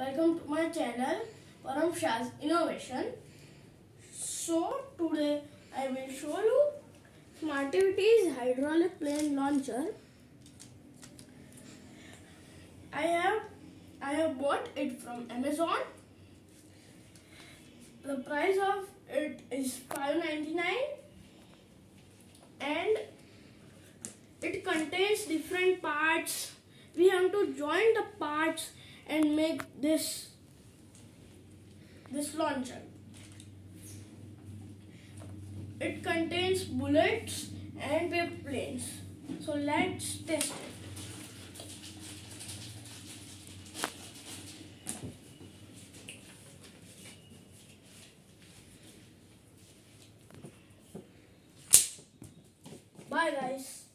welcome to my channel Param Shah's Innovation. So today I will show you Smartivity's hydraulic plane launcher. I have I have bought it from Amazon. The price of it is five ninety nine, and it contains different parts. We have to join the parts and make this this launcher. It contains bullets and paper planes. So let's test it. Bye guys.